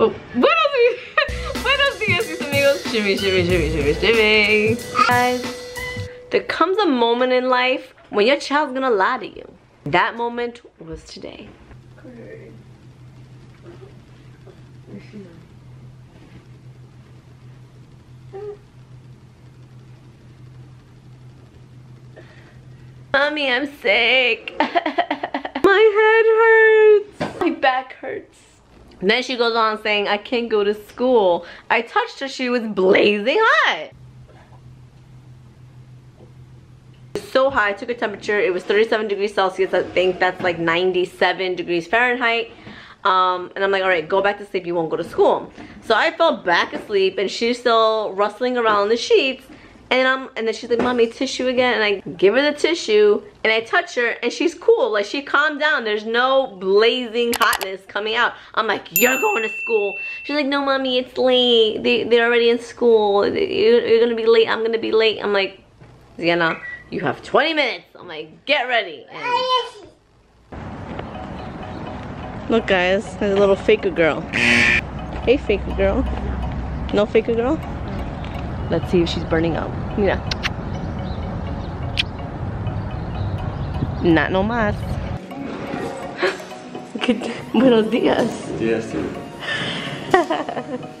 Oh, buenos, buenos dias, mis amigos. Shimmy, shimmy, shimmy, shimmy, shimmy. Guys, there comes a moment in life when your child's gonna lie to you. That moment was today. Mommy, I'm sick. My head hurts. My back hurts. Then she goes on saying, I can't go to school. I touched her, she was blazing hot. So high, I took a temperature, it was 37 degrees Celsius, I think that's like 97 degrees Fahrenheit. Um, and I'm like, all right, go back to sleep, you won't go to school. So I fell back asleep and she's still rustling around the sheets and I'm and then she's like, mommy, tissue again. And I give her the tissue and I touch her and she's cool. Like she calmed down. There's no blazing hotness coming out. I'm like, you're going to school. She's like, no, mommy, it's late. They, they're already in school. You're, you're gonna be late. I'm gonna be late. I'm like, Ziana, you have 20 minutes. I'm like, get ready. And Look guys, there's a little faker girl. Hey faker girl. No faker girl? Let's see if she's burning up. Mira. Not no más. Good. Buenos dias. Yes.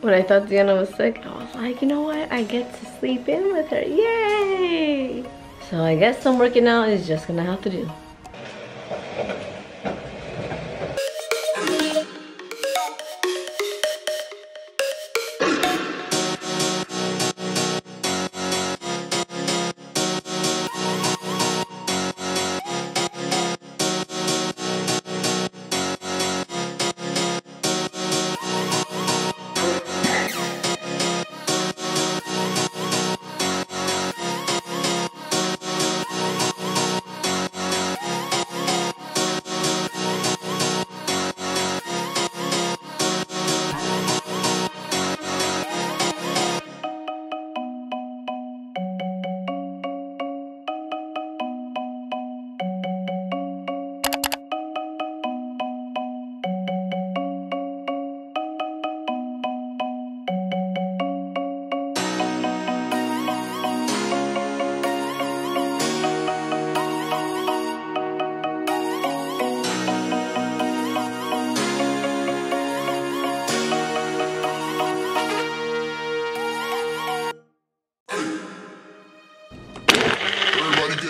When I thought Ziana was sick, I was like, you know what? I get to sleep in with her. Yay! So I guess some working out is just gonna have to do.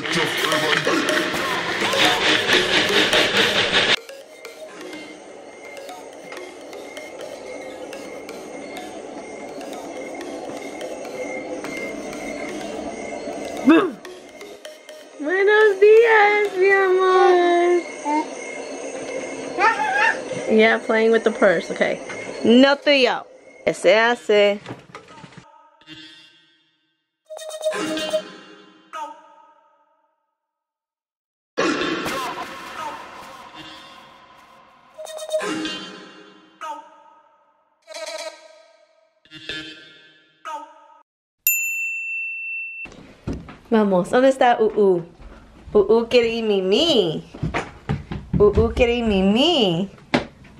Get. Buenos dias, mi amor. Yeah, playing with the purse. Okay. No tuyo. Ese hace. Vamos, ¿dónde está Uu? Uu quiere Mimi. Uu quiere Mimi.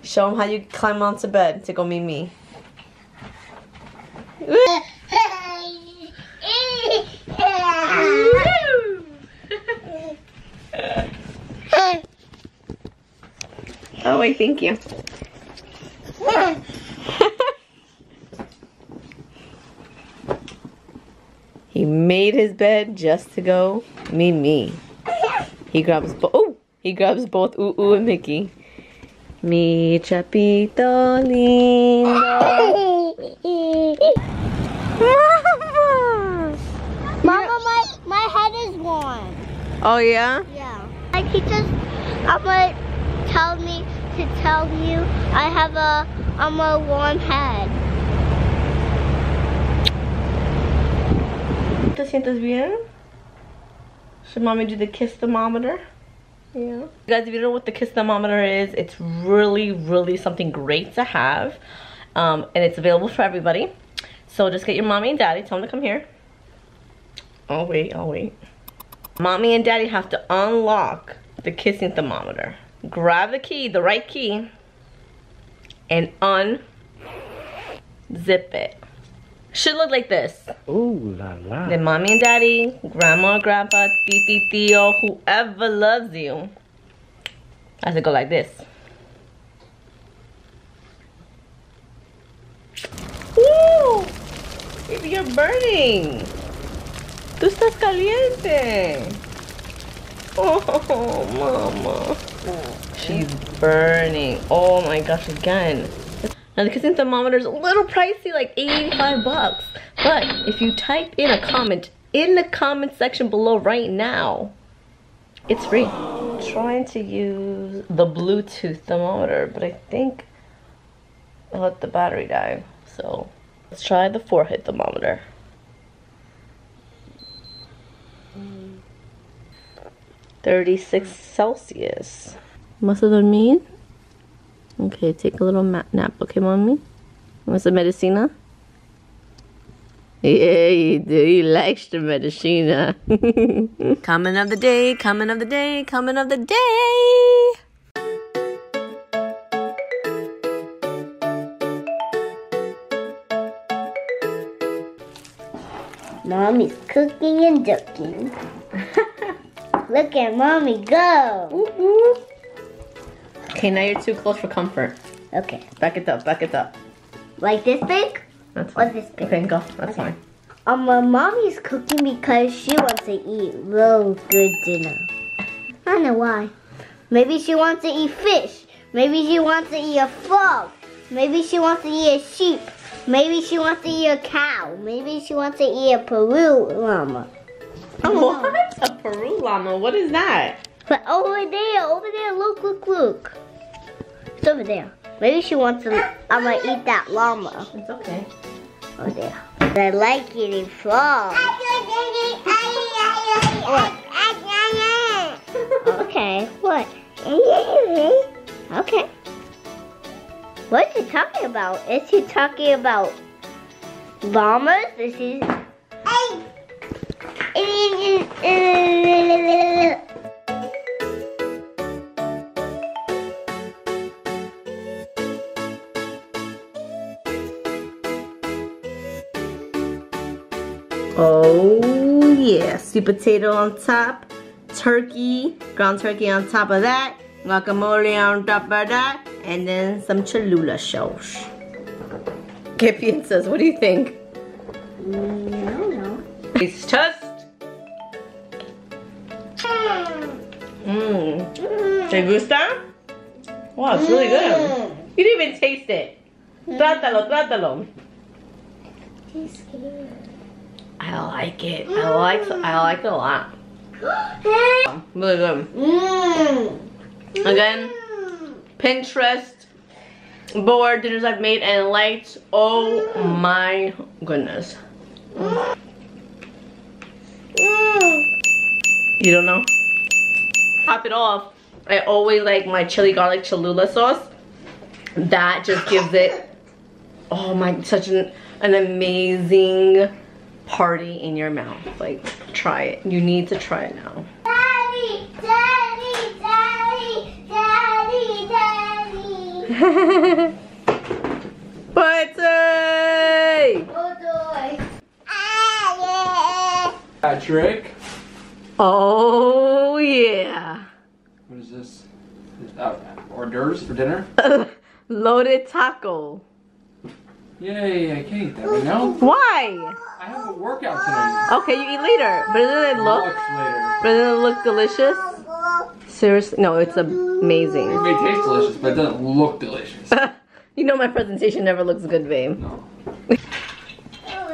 Show him how you climb onto bed to go Mimi. Oh wait, thank you. He made his bed just to go Mimi. He grabs both. Oh, he grabs both Ooh Ooh and Mickey. Mi chapito lindo. Mama. Mama, my, my head is warm. Oh yeah. Yeah. My teacher's I'm gonna tell me to tell you I have a I'm a warm head. ¿Te sientes bien? Should mommy do the kiss thermometer? Yeah. Guys, if you don't know what the kiss thermometer is, it's really, really something great to have. Um, and it's available for everybody. So just get your mommy and daddy, tell them to come here. Oh wait, oh wait. Mommy and daddy have to unlock the kissing thermometer. Grab the key, the right key, and unzip it. Should look like this. Ooh la la. Then mommy and daddy, grandma, grandpa, titi, tío, whoever loves you. Has to go like this. Woo! Baby, you're burning. Tú estás caliente. Oh, mama. She's burning. Oh my gosh, again. Now the kissing thermometer is a little pricey, like 85 bucks. But if you type in a comment in the comment section below right now, it's free. trying to use the Bluetooth thermometer, but I think I let the battery die. So let's try the forehead thermometer. Thirty-six Celsius. ¿Vas a dormir? Okay, take a little ma- nap, okay, mommy? Want some medicina? Yeah, you do. He likes the medicina. coming of the day, coming of the day, coming of the day. Mommy's cooking and ducking. Look at mommy go. Mm-hmm. Okay, now you're too close for comfort. Okay, Back it up, back it up. like this big? That's Or this big? Okay, go. That's fine. Um, my mommy's cooking because she wants to eat real good dinner. I don't know why. Maybe she wants to eat fish. Maybe she wants to eat a frog. Maybe she wants to eat a sheep. Maybe she wants to eat a cow. Maybe she wants to eat a Peru llama. I don't know. What? A Peru llama? What is that? But over there, over there, look, look, look. It's over there. Maybe she wants to, I'm gonna eat that llama It's okay. over there. I like eating frogs. Okay, what? Okay. What is he talking about? Is he talking about llamas? This is. Oh yeah, sweet potato on top, turkey, ground turkey on top of that, guacamole on top of that, and then some Cholula sauce. ¿Qué piensas? What do you think? Mm, I don't know. Taste test. Mmm. ¿Te gusta? Wow, it's really good. Mm. You didn't even taste it. Mm. Trátalo, trátalo. I like it. I like I like it a lot. Really good. Mm. Again, Pinterest board dinners I've made and liked. Oh my goodness. Mm. You don't know? Top it off. I always like my chili garlic Cholula sauce. That just gives it, oh my, such an, an amazing party in your mouth. Like, try it. You need to try it now. Daddy, daddy, daddy, daddy, daddy. Party! Oh, boy. Ah, Patrick. Oh yeah. What is this? Uh, hors d'oeuvres for dinner? Loaded taco. Yay, I can't eat that right now. Why? I have a workout tonight. Okay, you eat later. But doesn't it look? But doesn't it look delicious? Seriously, no, it's amazing. It may taste delicious, but it doesn't look delicious. you know my presentation never looks good, babe. No. yeah.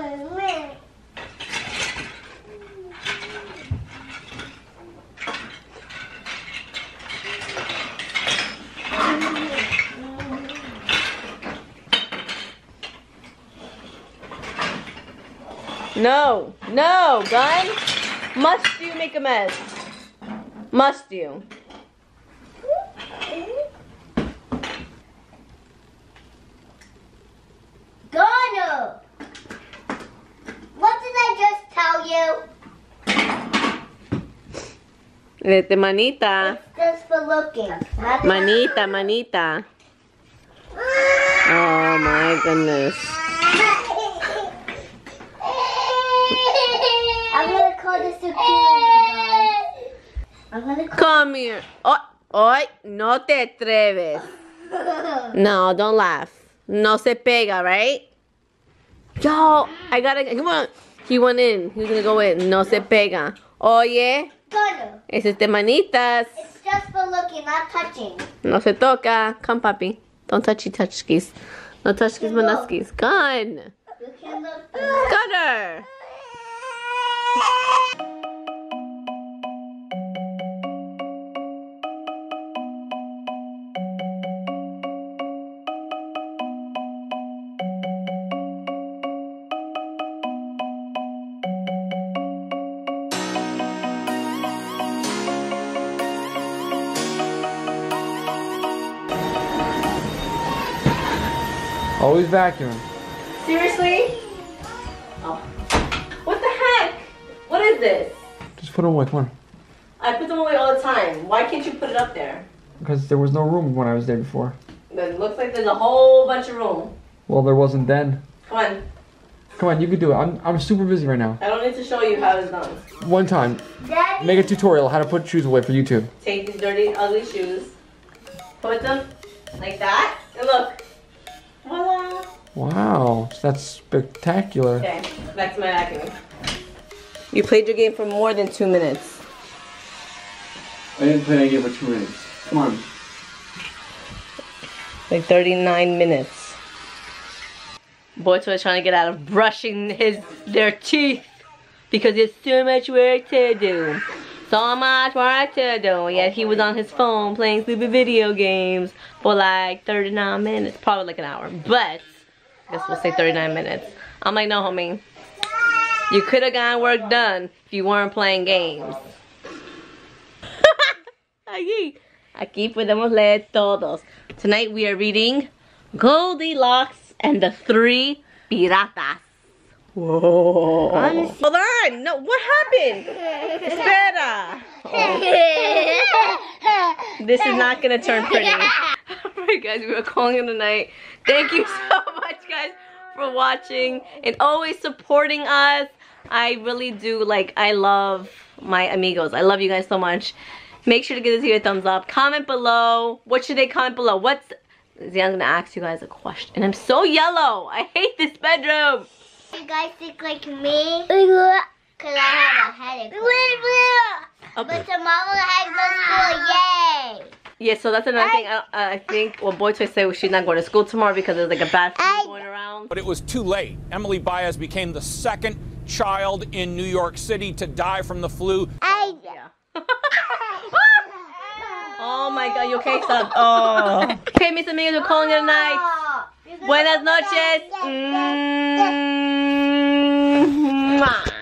No, no, gun. Must you make a mess? Must you? Gunner. What did I just tell you? Este manita, It's just for looking. manita, manita. Oh my goodness. I'm gonna call the security guard. I'm gonna call. Come here. Oh, oh, no te atreves. No, don't laugh. No se pega, right? Yo, I gotta. come on. He went in. He's gonna go in. No se pega. Oye, Gunner. es este manitas. It's just for looking, not touching. No se toca. Come, papi. Don't touchy touch skis. No touch skis, manaskis. Gun. You can look. Gunner. Always vacuuming. Seriously? Oh. What the heck? What is this? Just put them away. Come on. I put them away all the time. Why can't you put it up there? Because there was no room when I was there before. It looks like there's a whole bunch of room. Well, there wasn't then. Come on. Come on, you can do it. I'm, I'm super busy right now. I don't need to show you how it's done. One time, Daddy. make a tutorial how to put shoes away for YouTube. Take these dirty, ugly shoes, put them like that, and look. Voila. Wow, that's spectacular. Okay, back to my vacuuming. You played your game for more than two minutes. I didn't play that game for two minutes. Come on. Like 39 minutes. Boys was trying to get out of brushing his their teeth because there's too much work to do. So much work to do. Yet he was on his phone playing stupid video games for like 39 minutes. Probably like an hour. But I guess we'll say 39 minutes. I'm like, no homie. You could have gotten work done if you weren't playing games. Aquí. Aquí podemos leer todos. Tonight we are reading Goldilocks and the Three Piratas. Whoa. Hold on. No, what happened? Espera. This is not gonna turn pretty. Alright guys, we are calling it a night. Thank you so much guys for watching and always supporting us. I really do like I love my amigos. I love you guys so much. Make sure to give this video a thumbs up. Comment below. What should they comment below? What's Zian's gonna ask you guys a question. And I'm so yellow. I hate this bedroom. You guys think like me? Cause I have a headache. Okay. But tomorrow I have no school. Yay! Yeah, so that's another thing. I, I think well, Boy Toy said she's not going to school tomorrow because there's like a bad flu going around. But it was too late. Emily Baez became the second child in New York City to die from the flu. I. oh my God, you okay? Stop. Oh. Okay, mis amigos, we're calling it a night. Buenas noches. Mm, mwah.